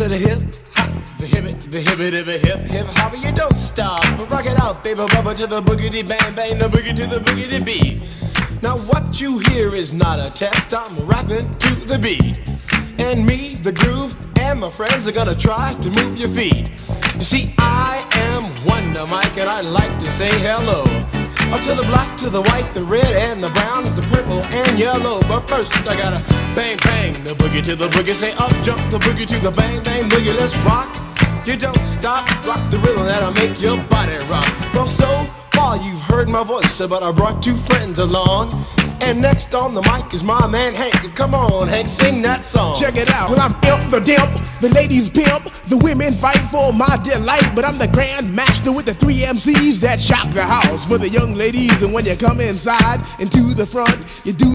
to the hip, hop, the hip it, the hip it, it, hip hip hop. You don't stop, rock it out, baby, bubba to the boogity bang bang, the boogie to the boogity beat. Now what you hear is not a test. I'm rapping to the beat, and me, the groove, and my friends are gonna try to move your feet. You see, I am Wonder Mike, and I like to say hello. Up to the black, to the white, the red, and the brown, and the purple, and yellow. But first, I gotta bang, bang, the boogie to the boogie. Say up, jump the boogie to the bang, bang, boogie. Let's rock. You don't stop, rock the rhythm that'll make your body rock. Well, so far you've heard my voice, but I brought two friends along. And next on the mic is my man Hank. Come on, Hank, sing that song. Check it out. Well, I'm imp the dimp, the ladies pimp, the women fight for my delight. But I'm the grand master with the three MCs that shock the house for the young ladies. And when you come inside into the front, you do